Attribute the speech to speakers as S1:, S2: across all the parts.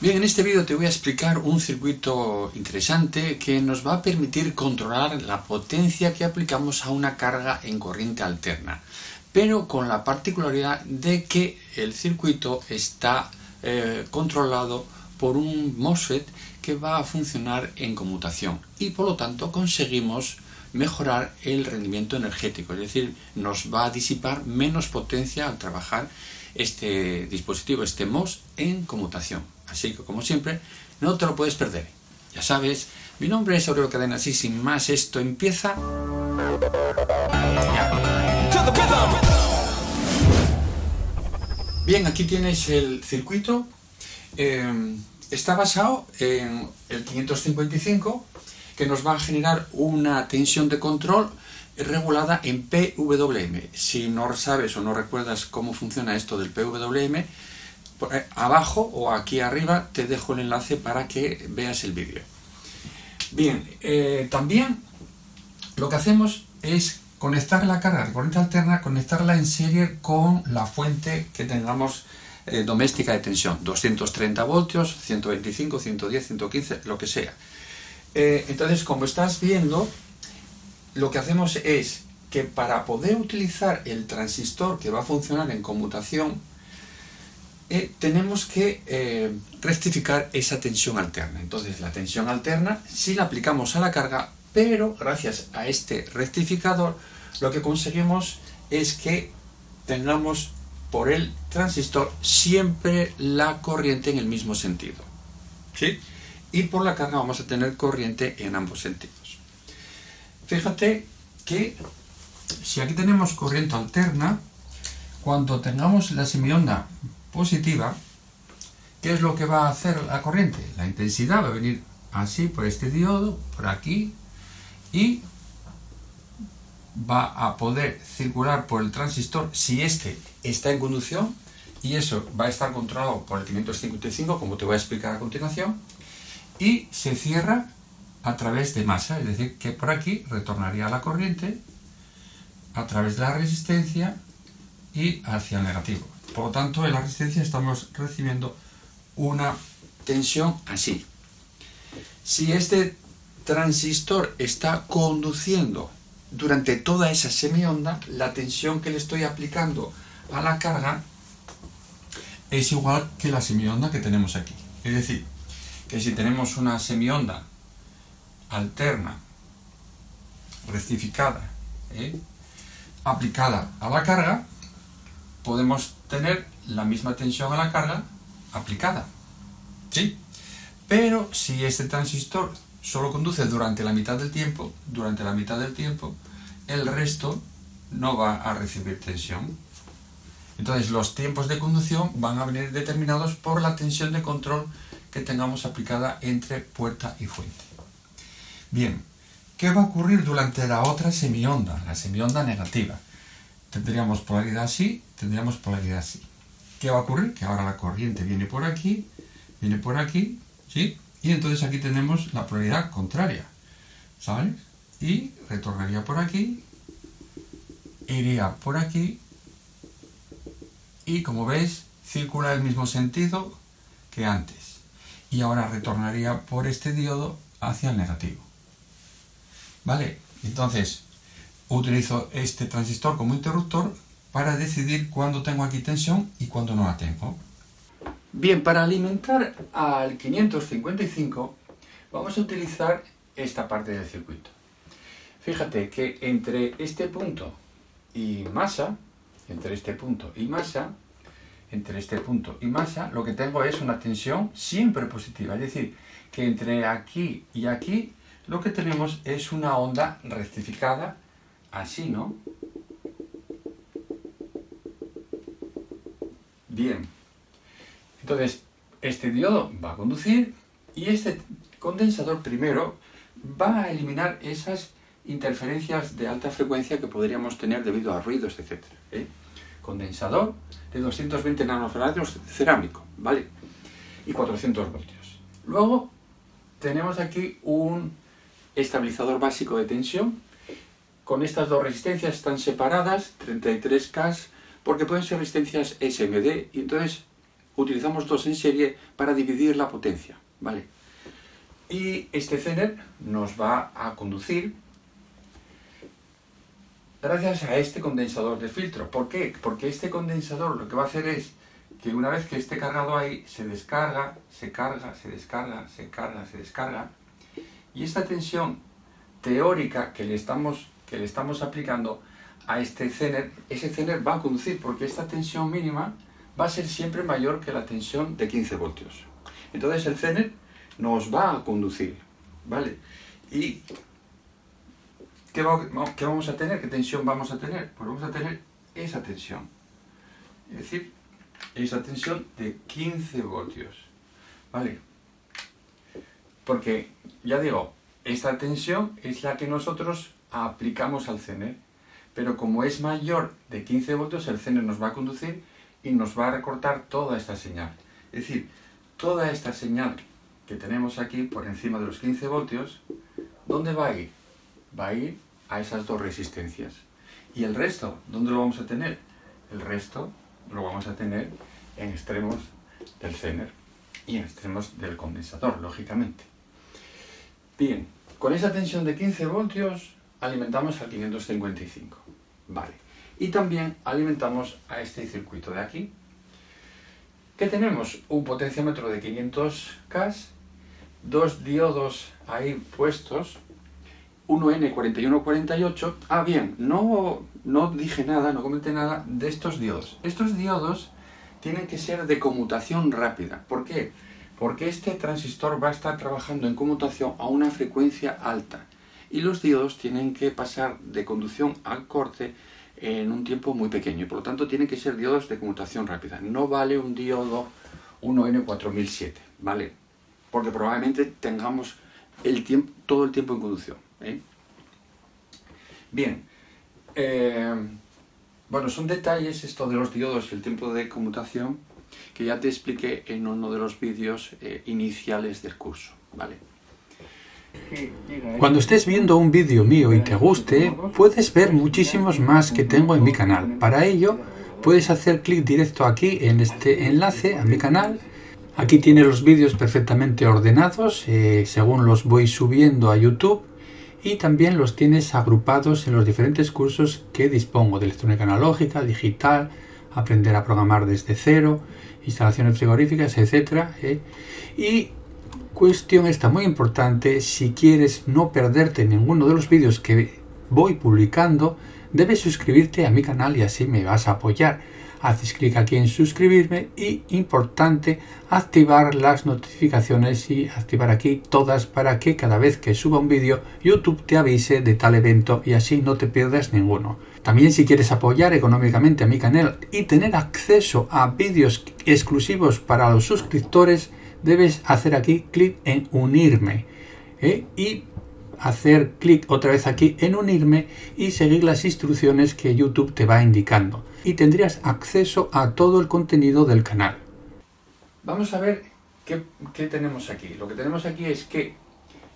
S1: Bien, en este vídeo te voy a explicar un circuito interesante que nos va a permitir controlar la potencia que aplicamos a una carga en corriente alterna, pero con la particularidad de que el circuito está eh, controlado por un MOSFET que va a funcionar en conmutación y por lo tanto conseguimos mejorar el rendimiento energético, es decir, nos va a disipar menos potencia al trabajar este dispositivo, este MOS, en conmutación. Así que, como siempre, no te lo puedes perder. Ya sabes, mi nombre es Aurelio Cadena, así sin más esto empieza... Bien, aquí tienes el circuito. Eh, está basado en el 555, que nos va a generar una tensión de control regulada en PWM. Si no sabes o no recuerdas cómo funciona esto del PWM, abajo o aquí arriba te dejo el enlace para que veas el vídeo. Bien, eh, también lo que hacemos es conectar la carga de corriente alterna, conectarla en serie con la fuente que tengamos eh, doméstica de tensión, 230 voltios, 125, 110, 115, lo que sea. entonces, como estás viendo, lo que hacemos es que para poder utilizar el transistor que va a funcionar en conmutación, eh, tenemos que eh, rectificar esa tensión alterna. Entonces la tensión alterna sí la aplicamos a la carga, pero gracias a este rectificador lo que conseguimos es que tengamos por el transistor siempre la corriente en el mismo sentido. ¿sí? Y por la carga vamos a tener corriente en ambos sentidos. Fíjate que si aquí tenemos corriente alterna, cuando tengamos la semionda positiva, ¿qué es lo que va a hacer la corriente? La intensidad va a venir así por este diodo, por aquí, y va a poder circular por el transistor si este está en conducción, y eso va a estar controlado por el 555, como te voy a explicar a continuación, y se cierra a través de masa, es decir, que por aquí retornaría la corriente a través de la resistencia y hacia el negativo. Por lo tanto, en la resistencia estamos recibiendo una tensión así. Si este transistor está conduciendo durante toda esa semionda, la tensión que le estoy aplicando a la carga es igual que la semionda que tenemos aquí. Es decir, que si tenemos una semionda alterna, rectificada, ¿eh? aplicada a la carga, podemos tener la misma tensión a la carga aplicada. ¿Sí? Pero si este transistor solo conduce durante la mitad del tiempo, durante la mitad del tiempo, el resto no va a recibir tensión. Entonces los tiempos de conducción van a venir determinados por la tensión de control que tengamos aplicada entre puerta y fuente. Bien, ¿qué va a ocurrir durante la otra semionda, la semionda negativa? tendríamos polaridad así, tendríamos polaridad así. ¿Qué va a ocurrir? Que ahora la corriente viene por aquí, viene por aquí, ¿sí? Y entonces aquí tenemos la polaridad contraria, ¿sabes? Y retornaría por aquí, iría por aquí, y como veis, circula el mismo sentido que antes. Y ahora retornaría por este diodo hacia el negativo. ¿Vale? Entonces, utilizo este transistor como interruptor para decidir cuándo tengo aquí tensión y cuándo no la tengo. Bien, para alimentar al 555 vamos a utilizar esta parte del circuito. Fíjate que entre este punto y masa, entre este punto y masa, entre este punto y masa, lo que tengo es una tensión siempre positiva. Es decir, que entre aquí y aquí lo que tenemos es una onda rectificada así, ¿no? Bien. Entonces, este diodo va a conducir y este condensador primero va a eliminar esas interferencias de alta frecuencia que podríamos tener debido a ruidos, etc. ¿eh? Condensador de 220 nanofarados cerámico, ¿vale? Y 400 voltios. Luego tenemos aquí un estabilizador básico de tensión con estas dos resistencias están separadas, 33K, porque pueden ser resistencias SMD, y entonces utilizamos dos en serie para dividir la potencia, ¿vale? Y este Zener nos va a conducir gracias a este condensador de filtro. ¿Por qué? Porque este condensador lo que va a hacer es que una vez que esté cargado ahí, se descarga, se carga, se descarga, se carga, se descarga. Y esta tensión teórica que le estamos, que le estamos aplicando a este Zener, ese Zener va a conducir porque esta tensión mínima va a ser siempre mayor que la tensión de 15 voltios. Entonces el Zener nos va a conducir, ¿vale? ¿Y qué, vamos a tener? ¿Qué tensión vamos a tener? Pues vamos a tener esa tensión. Es decir, esa tensión de 15 voltios, ¿vale? Porque, ya digo, esta tensión es la que nosotros aplicamos al Zener, pero como es mayor de 15 voltios, el Zener nos va a conducir y nos va a recortar toda esta señal. Es decir, toda esta señal que tenemos aquí por encima de los 15 voltios, ¿dónde va a ir? Va a ir a esas dos resistencias. ¿Y el resto? ¿Dónde lo vamos a tener? El resto lo vamos a tener en extremos del Zener y en extremos del condensador, lógicamente. Bien, con esa tensión de 15 voltios alimentamos al 555. Vale. Y también alimentamos a este circuito de aquí, que tenemos un potenciómetro de 500K, dos diodos ahí puestos, 1N4148. Ah, bien, no, no dije nada, no comenté nada de estos diodos. Estos diodos tienen que ser de conmutación rápida. ¿Por qué? Porque este transistor va a estar trabajando en conmutación a una frecuencia alta y los diodos tienen que pasar de conducción al corte en un tiempo muy pequeño y por lo tanto tienen que ser diodos de conmutación rápida. No vale un diodo 1N4007, ¿vale? Porque probablemente tengamos el tiempo, todo el tiempo en conducción. ¿eh? Bien, eh, bueno, son detalles esto de los diodos y el tiempo de conmutación que ya te expliqué en uno de los vídeos eh, iniciales del curso, ¿vale?
S2: Cuando estés viendo un vídeo mío y te guste, puedes ver muchísimos más que tengo en mi canal. Para ello, puedes hacer clic directo aquí en este enlace a mi canal. Aquí tienes los vídeos perfectamente ordenados, eh, según los voy subiendo a YouTube. Y también los tienes agrupados en los diferentes cursos que dispongo de electrónica analógica, digital, aprender a programar desde cero, instalaciones frigoríficas, etc. ¿eh? Y cuestión está muy importante, si quieres no perderte ninguno de los vídeos que voy publicando, debes suscribirte a mi canal y así me vas a apoyar. Haces clic aquí en suscribirme y importante activar las notificaciones y activar aquí todas para que cada vez que suba un vídeo YouTube te avise de tal evento y así no te pierdas ninguno. También si quieres apoyar económicamente a mi canal y tener acceso a vídeos exclusivos para los suscriptores, debes hacer aquí clic en unirme ¿eh? y hacer clic otra vez aquí en unirme y seguir las instrucciones que YouTube te va indicando y tendrías acceso a todo el contenido del canal.
S1: Vamos a ver qué, tenemos aquí. Lo que tenemos aquí es que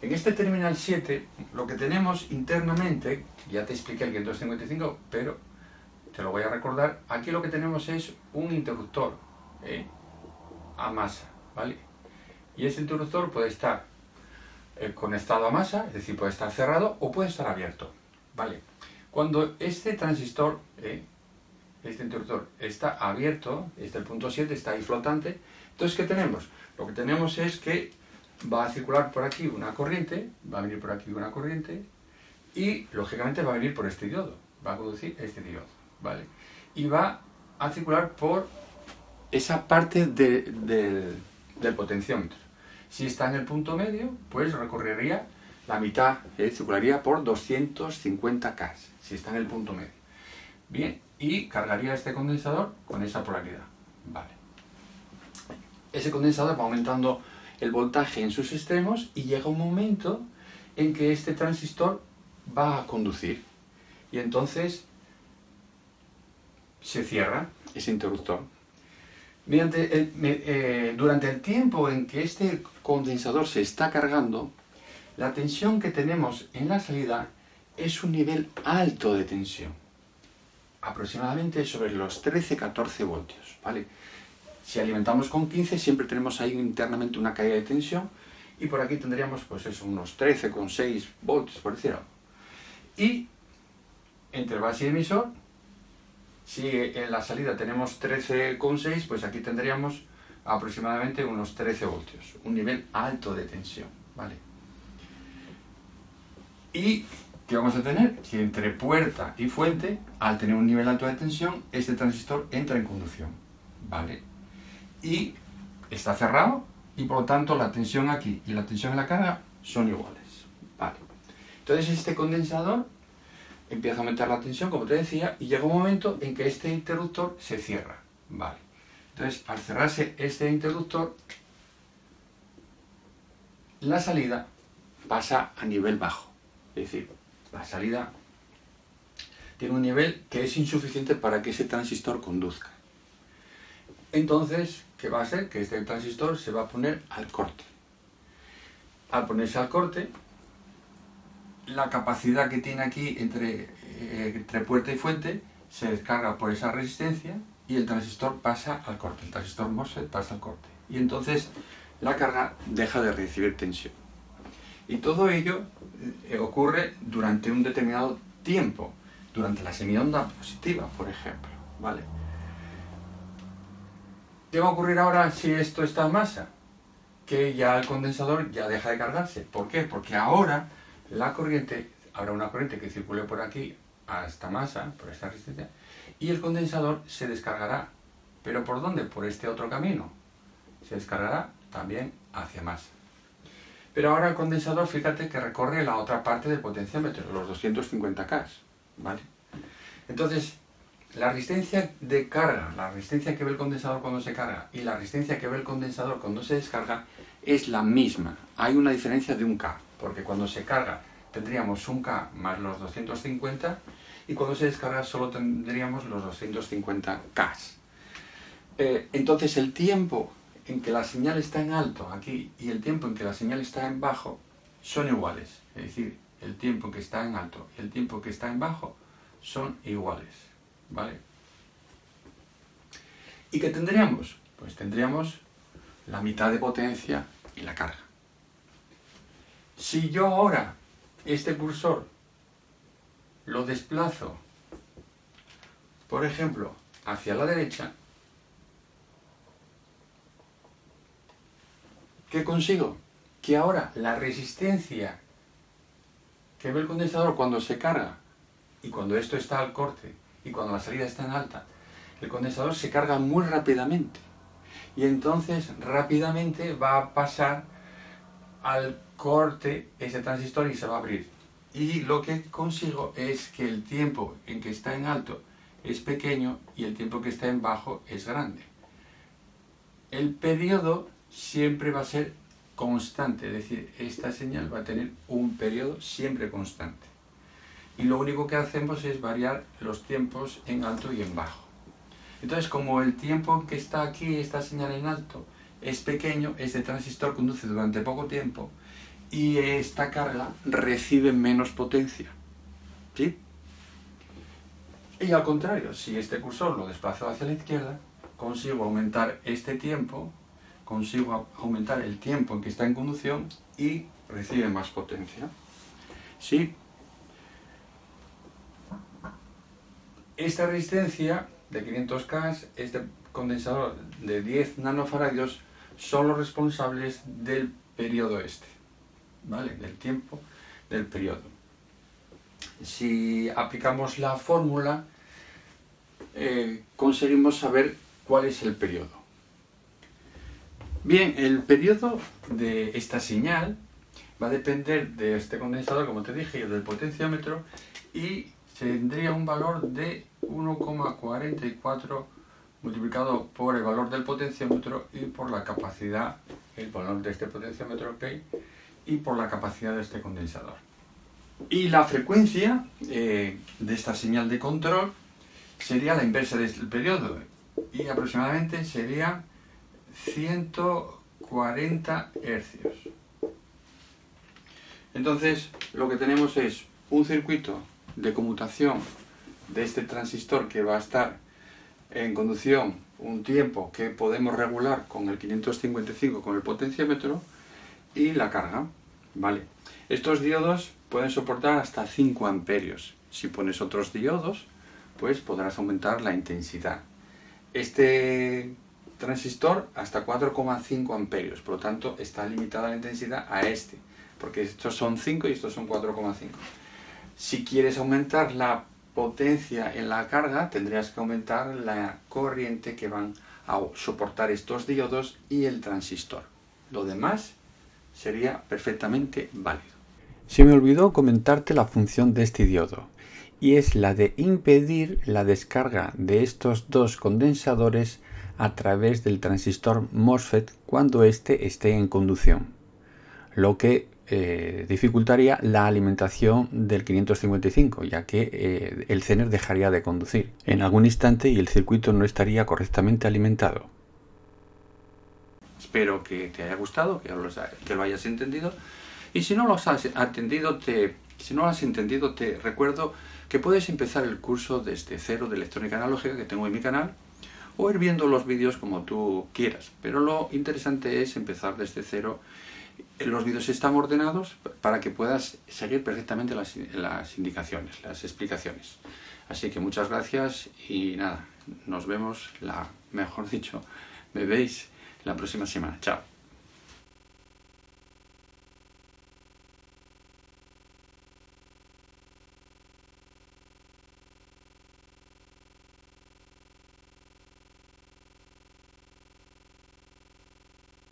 S1: en este terminal 7 lo que tenemos internamente, ya te expliqué el 555, pero te lo voy a recordar, aquí lo que tenemos es un interruptor ¿eh? a masa, ¿vale? Y ese interruptor puede estar eh, conectado a masa, es decir, puede estar cerrado o puede estar abierto. ¿vale? Cuando este transistor, eh, este interruptor, está abierto, este punto 7, está ahí flotante, entonces ¿qué tenemos? Lo que tenemos es que va a circular por aquí una corriente, va a venir por aquí una corriente y lógicamente va a venir por este diodo, va a conducir este diodo, ¿vale? Y va a circular por esa parte del potenciómetro. Si está en el punto medio, pues recorrería la mitad, ¿eh? circularía por 250 K, si está en el punto medio. Bien, y cargaría este condensador con esa polaridad. Vale. Ese condensador va aumentando el voltaje en sus extremos y llega un momento en que este transistor va a conducir. Y entonces se cierra ese interruptor eh, durante el tiempo en que este condensador se está cargando, la tensión que tenemos en la salida es un nivel alto de tensión, aproximadamente sobre los 13-14 voltios. ¿vale? Si alimentamos con 15, siempre tenemos ahí internamente una caída de tensión y por aquí tendríamos pues eso, unos 13,6 voltios, por decir algo. Y entre base y emisor, si en la salida tenemos 13,6, pues aquí tendríamos aproximadamente unos 13 voltios, un nivel alto de tensión, ¿vale? Y ¿qué vamos a tener? Que entre puerta y fuente, al tener un nivel alto de tensión, este transistor entra en conducción, ¿vale? Y está cerrado y por lo tanto la tensión aquí y la tensión en la carga son iguales, ¿vale? Entonces este condensador empieza a aumentar la tensión, como te decía, y llega un momento en que este interruptor se cierra, ¿vale? Entonces, al cerrarse este interruptor, la salida pasa a nivel bajo. Es decir, la salida tiene un nivel que es insuficiente para que ese transistor conduzca. Entonces, ¿qué va a ser? Que este transistor se va a poner al corte. Al ponerse al corte, la capacidad que tiene aquí entre, eh, entre puerta y fuente se descarga por esa resistencia y el transistor pasa al corte, el transistor MOSFET pasa al corte. Y entonces la carga deja de recibir tensión. Y todo ello eh, ocurre durante un determinado tiempo, durante la semionda positiva, por ejemplo. ¿vale? ¿Qué va a ocurrir ahora si esto está en masa? Que ya el condensador ya deja de cargarse. ¿Por qué? Porque ahora la corriente, habrá una corriente que circule por aquí a esta masa, por esta resistencia, y el condensador se descargará. ¿Pero por dónde? Por este otro camino. Se descargará también hacia más. Pero ahora el condensador, fíjate que recorre la otra parte del potenciómetro, los 250K. ¿vale? Entonces, la resistencia de carga, la resistencia que ve el condensador cuando se carga y la resistencia que ve el condensador cuando se descarga es la misma. Hay una diferencia de un K, porque cuando se carga tendríamos un K más los 250 y cuando se descarga solo tendríamos los 250K. Eh, entonces el tiempo en que la señal está en alto aquí y el tiempo en que la señal está en bajo son iguales. Es decir, el tiempo que está en alto y el tiempo que está en bajo son iguales. ¿Y qué tendríamos? Pues tendríamos la mitad de potencia y la carga. Si yo ahora este cursor lo desplazo, por ejemplo, hacia la derecha, ¿qué consigo? Que ahora la resistencia que ve el condensador cuando se carga y cuando esto está al corte y cuando la salida está en alta, el condensador se carga muy rápidamente y entonces rápidamente va a pasar al corte ese transistor y se va a abrir y lo que consigo es que el tiempo en que está en alto es pequeño y el tiempo que está en bajo es grande. El periodo siempre va a ser constante, es decir, esta señal va a tener un periodo siempre constante. Y lo único que hacemos es variar los tiempos en alto y en bajo. Entonces, como el tiempo que está aquí, esta señal en alto, es pequeño, este transistor conduce durante poco tiempo, y esta carga recibe menos potencia. ¿Sí? Y al contrario, si este cursor lo desplazo hacia la izquierda, consigo aumentar este tiempo, consigo aumentar el tiempo en que está en conducción y recibe más potencia. ¿Sí? Esta resistencia de 500K, este condensador de 10 nanofaradios, son los responsables del periodo este. ¿vale? Del tiempo del periodo. Si aplicamos la fórmula, eh, conseguimos saber cuál es el periodo. Bien, el periodo de esta señal va a depender de este condensador, como te dije, y del potenciómetro, y tendría un valor de 1,44 multiplicado por el valor del potenciómetro y por la capacidad, el valor de este potenciómetro, P, y por la capacidad de este condensador. Y la frecuencia eh, de esta señal de control sería la inversa del periodo y aproximadamente sería 140 hercios. Entonces lo que tenemos es un circuito de conmutación de este transistor que va a estar en conducción un tiempo que podemos regular con el 555 con el potenciómetro y la carga, ¿vale? Estos diodos pueden soportar hasta 5 amperios. Si pones otros diodos, pues podrás aumentar la intensidad. Este transistor hasta 4,5 amperios, por lo tanto está limitada la intensidad a este, porque estos son 5 y estos son 4,5. Si quieres aumentar la potencia en la carga, tendrías que aumentar la corriente que van a soportar estos diodos y el transistor. Lo demás sería perfectamente válido. Se me olvidó comentarte la función de este diodo y es la de impedir la descarga de estos dos condensadores a través del transistor MOSFET cuando éste esté en conducción, lo que eh, dificultaría la alimentación del 555, ya que eh, el Zener dejaría de conducir en algún instante y el circuito no estaría correctamente alimentado. Espero que te haya gustado, que lo, que lo hayas entendido. Y si no lo has entendido, te, si no lo has entendido, te recuerdo que puedes empezar el curso desde cero de electrónica analógica que tengo en mi canal o ir viendo los vídeos como tú quieras. Pero lo interesante es empezar desde cero. Los vídeos están ordenados para que puedas seguir perfectamente las, indicaciones, las explicaciones. Así que muchas gracias y nada, nos vemos, la, mejor dicho, me veis la próxima semana. Chao.